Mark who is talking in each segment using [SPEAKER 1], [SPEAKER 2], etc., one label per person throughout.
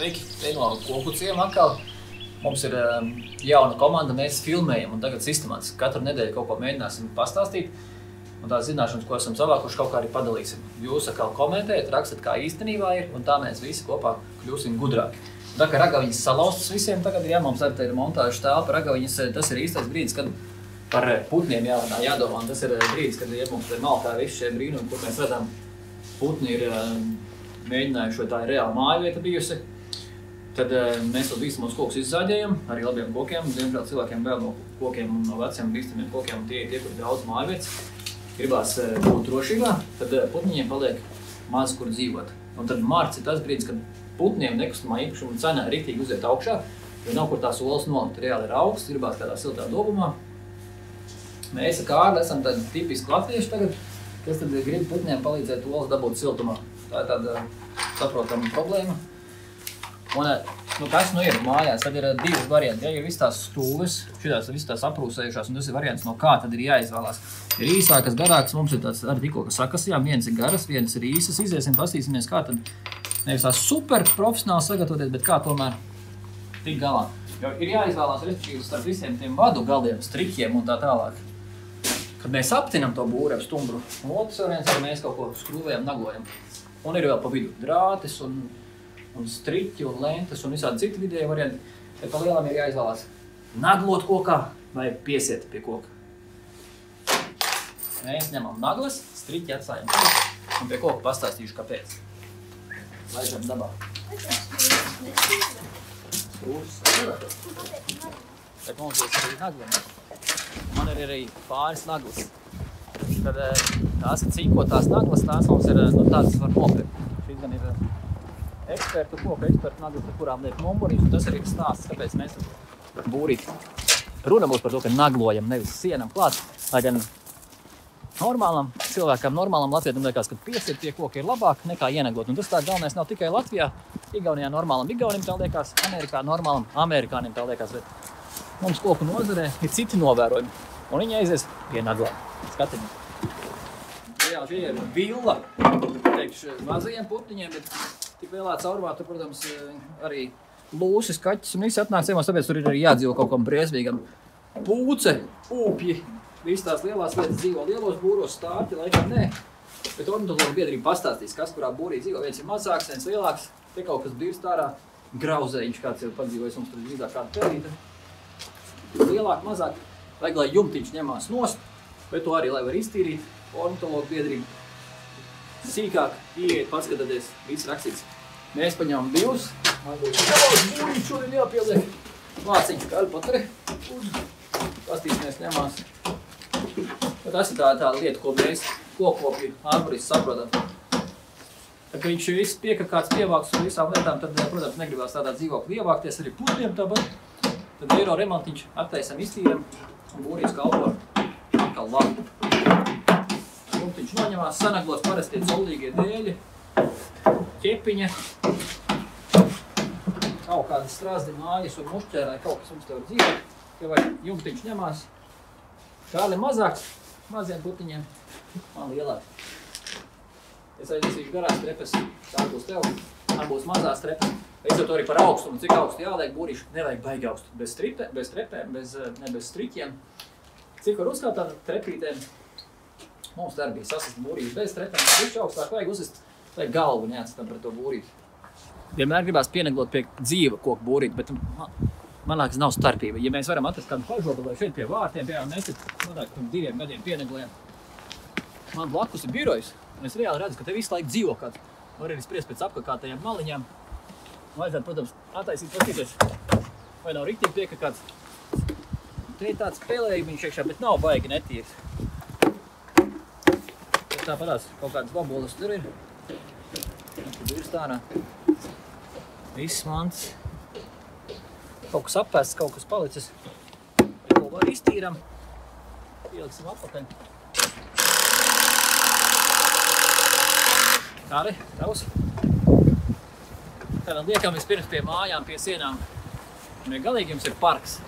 [SPEAKER 1] Sveiki! Te no koku ciema atkal. Mums ir um, jauna komanda, mēs filmējam un tagad sistemātiski katru nedēļu kaut ko mēģināsim pastāstīt. Un tās zināšanas, ko esam savākuši, kaut kā arī padalīsim. Jūs atkal komentējat, rakstat, kā īstenībā ir, un tā mēs visi kopā kļūsim gudrāki. Tā kā ragaviņas salauztas visiem, tagad jā, mums arī ir montāžas telpa. Ragaviņas, eh, tas ir īstais brīdis, kad par eh, putniem jārunā, jādomā. Tas ir eh, brīdis, kad ir mums te malkā visi šie brīnumi, kur mēs redzam, putni ir mēģinājuši, vai tā ir reāla mājvieta bijusi. Tad uh, mēs to bīstamos kokus izzāģējam, arī labiem kokiem. Diemžēl cilvēkiem vēl no kokiem un no veciem bīstamiem kokiem, tie ir tie, kur daudz mājvietas, gribās uh, būt drošībā, tad uh, putniņiem paliek maz, kur dzīvot. Un tad mārts ir tas brīdis, kad putniem nekustamā īpašuma cena riktīgi uziet augšā, jo nav kur tās olas nolikt. Reāli ir augsts, gribās kādā siltā dobumā. Mēs ar Kārli esam tādi tipiski latvieši tagad, kas tad grib putniem palīdzēt olas dabūt siltumā. Tā ir tāda saprotama problēma. Un, nu, kas nu ir mājās? Tad ir uh, divi varianti. Ja ir visas tās stūves, šīs visas tās aprūsējušās, un tas ir variants, no kā tad ir jāizvēlās. Ir īsākas, garākas, mums ir tāds arī tikko, kas sakasījām, viens ir garas, viens ir īsas. Iziesim, pastīsimies, kā tad nevis tās super profesionāli sagatavoties, bet kā tomēr tik galā. Jo ir jāizvēlās, respektīvi, starp visiem tiem vadu galdiem, striķiem un tā tālāk. Kad mēs aptinam to būru ar stumbru, un otrs variants ir mēs kaut ko skrūvējam, nagojam. Un ir vēl pa vidu drātis un un striķi un lentes un visādi citi vidēji varianti. Bet pa lielam ir jāizvēlās naglot kokā vai piesiet pie koka. Mēs ņemam naglas, striķi atstājam un pie koka pastāstīšu, kāpēc. Laižam dabā. Skrūvs. Bet mums ir arī nagli. Man ir arī pāris naglas. Tad eh, tās cīkotās naglas, tās mums ir, nu tādas var nopirkt. Šīs gan ir eh, ekspertu, koku ekspertu naglas, ar kurām liek numurīs. Tas arī ir stāsts, kāpēc mēs būrīt. Runa būs par to, ka naglojam nevis sienam klāt, lai gan normālam cilvēkam, normālam latvietim liekas, ka piesiet pie koka ir labāk nekā ienaglot. Un tas tā galvenais nav tikai Latvijā, Igaunijā normālam Igaunim tā liekas, Amerikā normālam Amerikānim tā liekas, bet mums koku nozarē ir citi novērojumi. Un viņi aizies pie naglām. Skatiņi. Jā, šī ir villa, teikšu, mazajiem putniņiem, bet tik lielā caurumā tur, protams, arī lūsis, kaķis un viss atnāk ciemos, tāpēc tur ir arī jādzīvo kaut kam briesmīgam. Pūce, ūpji, visas tās lielās lietas dzīvo lielos būros, stāti, laikam nē. Bet ornitologu biedrība pastāstīs, kas kurā būrī dzīvo. Viens ir mazāks, viens lielāks, te kaut kas birst ārā. Grauzējiņš kāds ir padzīvojis, mums tur drīzāk kāda pelīta. Lielāk, mazāk, vajag, lai jumtiņš ņemās nost, bet to arī, lai var iztīrīt. Ornitologu biedrība sīkāk ieiet, paskatāties, viss rakstīts. Mēs paņemam divus. Man būs jābūt būrīt šodien jāpieliek. Vāciņš kaļ patari. Pastīsimies ņemās. Bet tas ir tā, tā lieta, ko mēs kokopļi ārpuris saprotam. Tā kā viņš viss piekakāts pievāks un visām lietām, tad, protams, negribās tādā dzīvokli ievākties arī putniem tāpat. Tad eiro remontiņš attaisam, iztīram un būrīs kalpo atkal labi noņemās, sanaglos parastie zoldīgie dēļi, ķepiņa, kaut kādas strāzdi mājas un mušķērāji, kaut kas mums te var dzīvot, ja vai jumtiņš ņemās. Kāli mazāks, maziem putiņiem, man lielāk. Es aiznesīšu garās trepes, tā būs tev, tā būs mazās trepes. Es jau to arī par augstumu, cik augstu jāliek būrīšu, nevajag baigi augstu, bez, stripe, bez trepēm, bez, ne bez striķiem. Cik var uzkāpt tādā trepītēm, Mums bija sasist būrīti bez trepēm, viņš augstāk vajag uzsist, lai galvu neatstam pret to būrīti. Vienmēr gribās pieneglot pie dzīva koku būrīti, bet man, man liekas nav starpība. Ja mēs varam atrast kādu pažobu, lai šeit pie vārtiem, piemēram, mēs manāk, pirms diviem gadiem pieneglējam, man blakus ir birojs, un es reāli redzu, ka te visu laiku dzīvo kāds. Var arī spriest pēc apkakātajām maliņām. Vajadzētu, protams, attaisīt, paskatīties, vai nav riktīgi piekakāts. Te ir tāds spēlējumiņš iekšā, bet nav baigi netīrs tāpatās kaut kādas babolas tur ir. Tur ir stārā. Viss mans. Kaut kas apēsts, kaut kas palicis. Ko var iztīram. Ieliksim apakaļ. Kāri, tavs? Tātad liekam vispirms pie mājām, pie sienām. Un ja galīgi jums ir parks,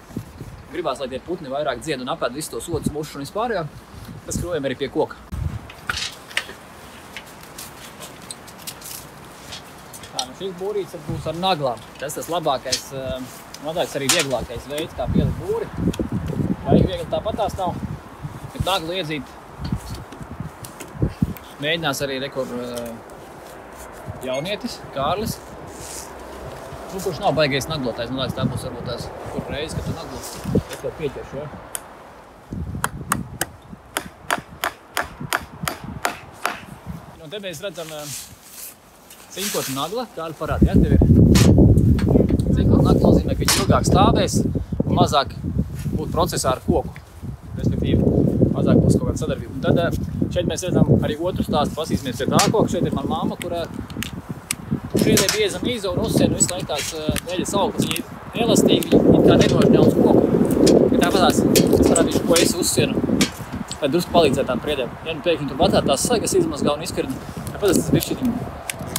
[SPEAKER 1] gribās, lai tie putni vairāk dzied un apēd visu tos odus, mušus un vispārējo, tas krojam arī pie koka. Šis būrīts būs ar naglām. Tas tas labākais, eh, noteikti arī vieglākais veids, kā pielikt būri. Vai viegli tāpat tās nav, kad naglu iedzīt. Mēģinās arī rekur eh, jaunietis, Kārlis. Nu, kurš nav baigais naglotājs, man liekas, tā būs varbūt tās kur reizi, kad tu naglo. Es vēl pieķeršu, ja? Un te mēs redzam uh, cinkota nagla, kāda parāda, ja tev ir. Cinkota nagla nozīmē, ka viņš ilgāk stāvēs un mazāk būtu procesā ar koku. Respektīvi, mazāk būs kaut kāda sadarbība. Un tad uh, šeit mēs redzam arī otru stāstu, pasīsimies pie tā koka. Šeit ir mana mamma, kurā Priedē bieza mīza un uzsien visu laiku tās uh, veļas augsts. Viņi ir elastīgi, viņi kā nenožņauts koku. Ja tāpat tās, es parādīšu, ko es uzsienu lai drusku palīdzētu tām priedēm. Ja nu pēkšņi tur batāt tās sagas izmazgā un izkarni, tāpēc tas bišķiņ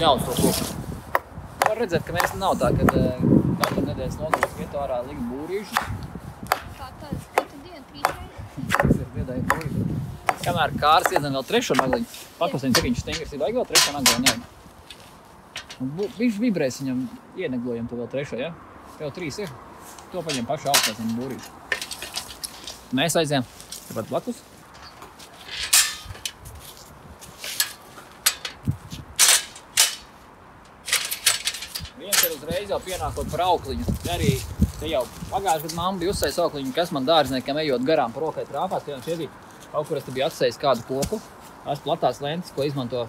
[SPEAKER 1] žņauts to koku. Var redzēt, ka mēs nav tā, kad uh, katru nedēļas nogalas vietu ārā likt būrīšus.
[SPEAKER 2] Kā tāds katru dienu trīs reizes?
[SPEAKER 1] Tas ir biedēji būrīši. Kamēr kārs iedzen vēl trešo nagliņu, paklausīņ, cik viņš stingrs ir, vajag vēl trešo nagliņu, nē. Un Viņš vibrēs viņam ieneglojam to vēl trešo, ja? Tev trīs ir. To paņem pašu augstās būrīšu. Mēs aizējām tepat blakus. Viens ir uzreiz jau pienākot par aukliņu. Arī te jau pagājušajā gadā mamma bija uzsējusi aukliņu, kas man dārzniekam ejot garām par rokai trāpās. Piemēram, šeit bija kaut kur es biju atsējis kādu koku. Tās platās lentes, ko izmanto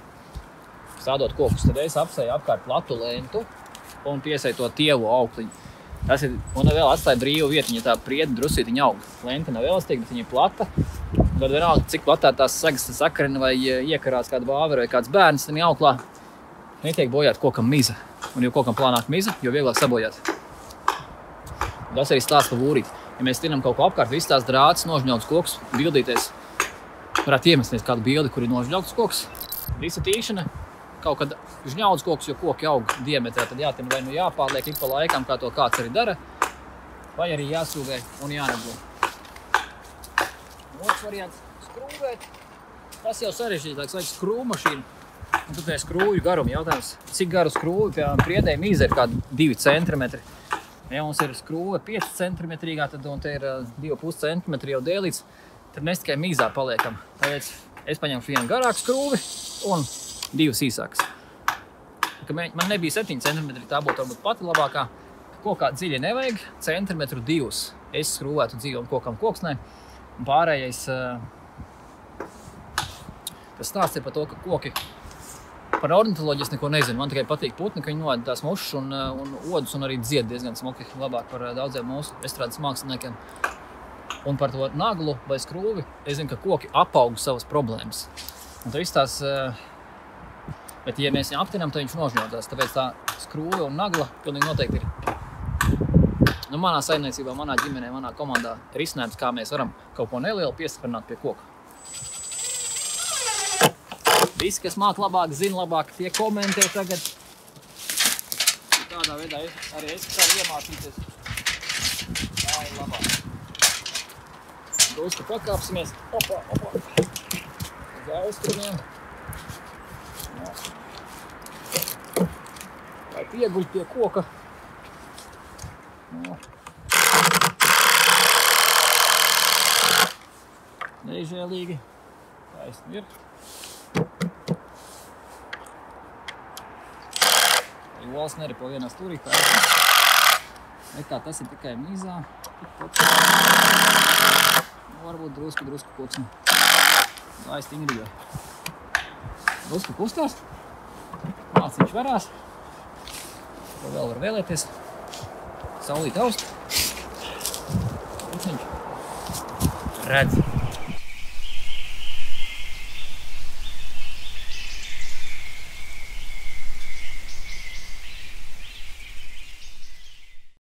[SPEAKER 1] stādot kokus. Tad es apsēju apkārt platu lentu un piesēju to tievu aukliņu. Tas ir, un vēl atstāja brīvu vietu, ja tā priedi drusītiņa aug. Lenta nav elastīga, bet viņa ir plata. Tad vienalga, cik platā tās sagas sakarina vai iekarās kāda vāvera vai kāds bērns, tad auklā netiek bojāt kokam miza. Un jo kokam plānāk miza, jo vieglāk sabojāt. Tas arī stāsta par būrīti. Ja mēs tinam kaut ko apkārt, visas tās drāts, nožņauts koks, bildīties, varētu iemesties kādu bildi, kur ir nožņauts koks. Visa tīšana, kaut kad žņauts koks, jo koki aug diametrā, tad jātina vai nu jāpārliek ik pa laikam, kā to kāds arī dara, vai arī jāsūvē un jānaglo. Otrs variants - skrūvēt. Tas jau sarežģītāks, vajag skrūvu mašīnu. Un tad pie skrūvju garuma jautājums, cik garu skrūvi pie priedēja mīza ir kādi 2 cm. Ja mums ir skrūve 5 cm, tad un te ir ā, 2,5 cm jau dēlīts, tad mēs tikai mīzā paliekam. Tāpēc es paņemšu vienu garāku skrūvi un divas īsākas. Man nebija 7 cm, tā būtu varbūt pati labākā. Ko kā dziļi nevajag, centimetru divus. Es skrūvētu dzīvam kokam koksnē. Un pārējais ā, tas stāsts ir par to, ka koki par ornitoloģiju es neko nezinu. Man tikai patīk putni, ka viņi novada tās mušas un, uh, un odus un arī dzied diezgan smuki. Labāk par uh, daudziem mūsu estrādes māksliniekiem. Un par to naglu vai skrūvi es zinu, ka koki apaug savas problēmas. Un tas viss tās, uh, bet ja mēs viņu aptinām, tad viņš nožņotās. Tāpēc tā skrūve un nagla pilnīgi noteikti ir. Nu, manā saimniecībā, manā ģimenē, manā komandā risinājums, kā mēs varam kaut ko nelielu piestiprināt pie koka. Visi, kas māca labāk, zina labāk, tie komentē tagad. Tādā veidā es, arī es varu iemācīties. Tā ir labāk. Drusku pakāpsimies. Opa, opa. Uz austrumiem. Jā. Vai pieguļ pie koka. Jā. Nežēlīgi. Taisni ir. Valsts neripo vienā stūrī, kā Nekā tas ir tikai mīzā. Nu, varbūt drusku, drusku koksni. Lai stingri jau. Drusku kustās. Māciņš varās. Ko vēl var vēlēties? Saulīt aust. Puciņš. Redz.